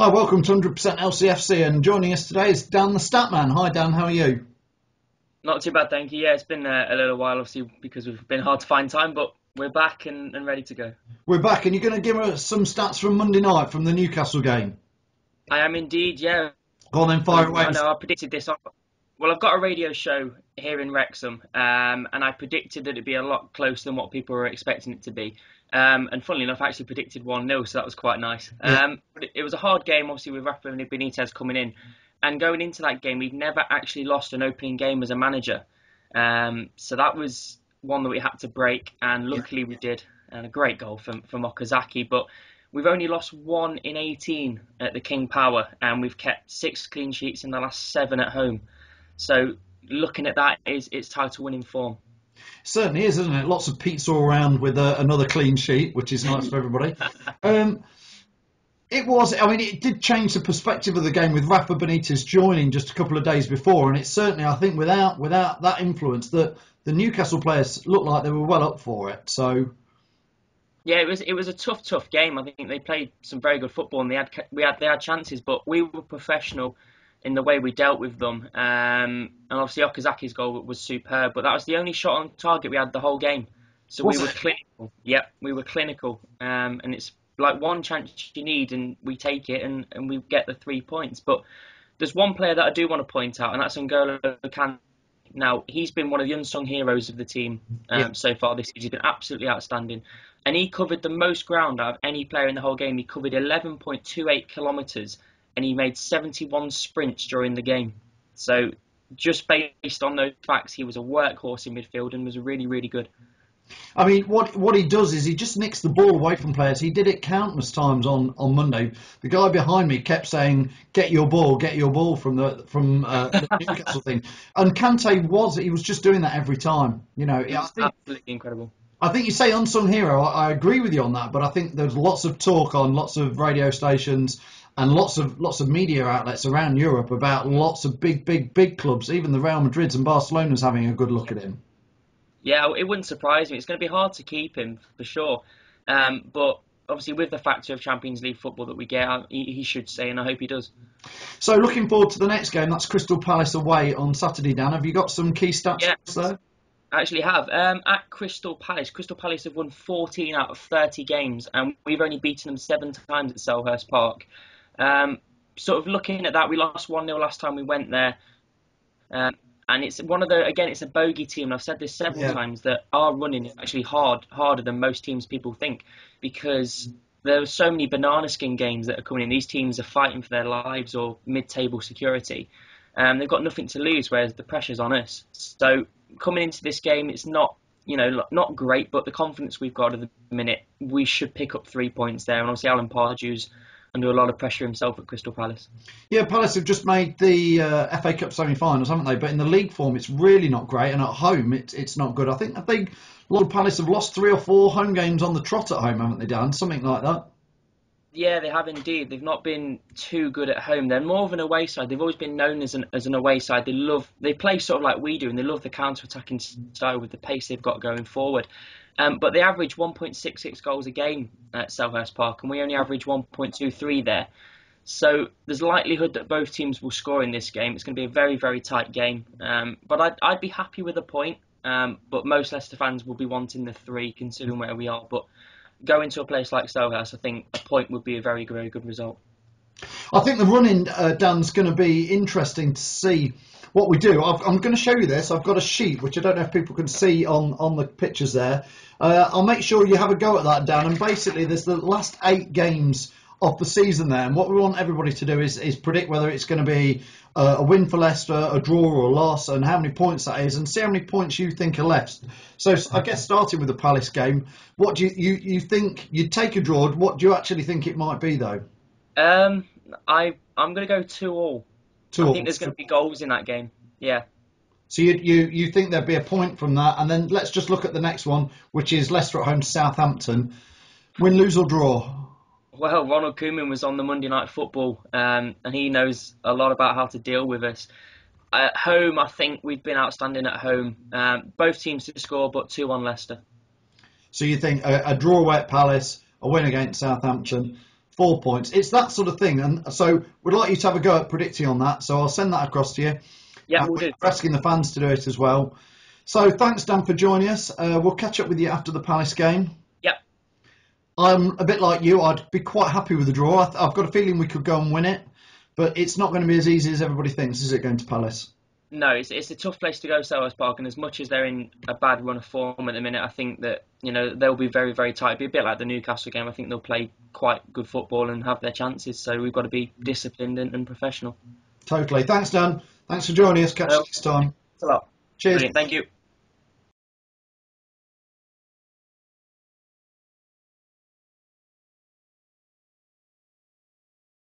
Hi, welcome to 100% LCFC, and joining us today is Dan the Statman. Hi, Dan, how are you? Not too bad, thank you. Yeah, it's been uh, a little while, obviously, because we've been hard to find time, but we're back and, and ready to go. We're back, and you're going to give us some stats from Monday night from the Newcastle game. I am indeed, yeah. Go on then, fire away. I know, I predicted this. Well, I've got a radio show here in Wrexham, um, and I predicted that it'd be a lot closer than what people were expecting it to be. Um, and funnily enough, I actually predicted 1 0, so that was quite nice. Um, but it, it was a hard game, obviously, with Rafa Benitez coming in. And going into that game, we'd never actually lost an opening game as a manager. Um, so that was one that we had to break, and luckily we did. And a great goal from, from Okazaki. But we've only lost one in 18 at the King Power, and we've kept six clean sheets in the last seven at home. So looking at that, is it's title winning form. Certainly is, isn't it? Lots of pizza all around with uh, another clean sheet, which is nice for everybody. Um, it was, I mean, it did change the perspective of the game with Rafa Benitez joining just a couple of days before, and it's certainly, I think, without without that influence, that the Newcastle players looked like they were well up for it. So, Yeah, it was it was a tough, tough game. I think they played some very good football, and they had we had they had chances, but we were professional in the way we dealt with them. Um, and obviously Okazaki's goal was superb, but that was the only shot on target we had the whole game. So Was we were it? clinical. Yep, we were clinical. Um, and it's like one chance you need, and we take it, and, and we get the three points. But there's one player that I do want to point out, and that's N'Golo Kante. Now he's been one of the unsung heroes of the team um, Yeah. so far this season. He's been absolutely outstanding, and he covered the most ground out of any player in the whole game. He covered 11.28 kilometres, and he made 71 sprints during the game. So just based on those facts, he was a workhorse in midfield and was really, really good. I mean, what what he does is he just nicks the ball away from players. He did it countless times on, on Monday. The guy behind me kept saying, "Get your ball, get your ball" from the from uh, the Newcastle thing, and Kante was he was just doing that every time. You know, I think Absolutely incredible. I think you say unsung hero. I, I agree with you on that, but I think there's lots of talk on lots of radio stations and lots of lots of media outlets around Europe about lots of big, big, big clubs, even the Real Madrids and Barcelona's having a good look at him. Yeah, it wouldn't surprise me. It's going to be hard to keep him for sure. Um, but obviously, with the factor of Champions League football that we get, he, he should stay, and I hope he does. So looking forward to the next game. That's Crystal Palace away on Saturday. Dan, have you got some key stats Yeah. there? I actually have. Um, at Crystal Palace, Crystal Palace have won 14 out of 30 games, and we've only beaten them seven times at Selhurst Park. Um, sort of looking at that, we lost 1 0 last time we went there. Um, and it's one of the, again, it's a bogey team. and I've said this several Yeah. times that our running is actually hard, harder than most teams people think because there are so many banana skin games that are coming in. These teams are fighting for their lives or mid table security. Um, they've got nothing to lose, whereas the pressure's on us. So coming into this game, it's not you know not great, but the confidence we've got at the minute, we should pick up three points there. And obviously, Alan Pardew's under a lot of pressure himself at Crystal Palace. Yeah, Palace have just made the uh, FA Cup semi-finals, haven't they? But in the league form, it's really not great, and at home, it's it's not good. I think I think Lord Palace have lost three or four home games on the trot at home, haven't they, Dan? Something like that. Yeah, they have indeed. They've not been too good at home. They're more of an away side. They've always been known as an as an away side. They love they play sort of like we do, and they love the counter-attacking style with the pace they've got going forward. Um, but they average 1.66 goals a game at Selhurst Park, and we only average 1.23 there. So there's likelihood that both teams will score in this game. It's going to be a very very tight game. Um, but I'd I'd be happy with a point. Um, but most Leicester fans will be wanting the three, considering where we are. But going to a place like Selhurst, I think a point would be a very, very good result. I think the running, uh, Dan's going to be interesting to see what we do. I've, I'm going to show you this. I've got a sheet which I don't know if people can see on on the pictures there. Uh, I'll make sure you have a go at that, Dan. And basically, there's the last eight games of the season there, and what we want everybody to do is is predict whether it's going to be uh, a win for Leicester, a draw or a loss, and how many points that is, and see how many points you think are left. So I guess starting with the Palace game, what do you you, you think you'd take a draw? What do you actually think it might be though? Um, I I'm going to go two all. Two I all. think there's going to be goals in that game. Yeah. So you, you you think there'd be a point from that, and then let's just look at the next one, which is Leicester at home to Southampton. Win, lose or draw? Well, Ronald Koeman was on the Monday Night Football, um, and he knows a lot about how to deal with us. At home, I think we've been outstanding at home. Um, both teams to score, but two on Leicester. So you think a, a draw away at Palace, a win against Southampton, four points. It's that sort of thing, and so we'd like you to have a go at predicting on that. So I'll send that across to you. Yeah, we'll do. We're asking the fans to do it as well. So thanks, Dan, for joining us. Uh, we'll catch up with you after the Palace game. I'm a bit like you. I'd be quite happy with the draw. I I've got a feeling we could go and win it, but it's not going to be as easy as everybody thinks, is it? Going to Palace. No, it's, it's a tough place to go, Selhurst Park, and as much as they're in a bad run of form at the minute, I think that you know they'll be very, very tight. It'll be a bit like the Newcastle game. I think they'll play quite good football and have their chances. So we've got to be disciplined and, and professional. Totally. Thanks, Dan. Thanks for joining us. Catch you Well- next time. Thanks a lot. Cheers. Brilliant. Thank you.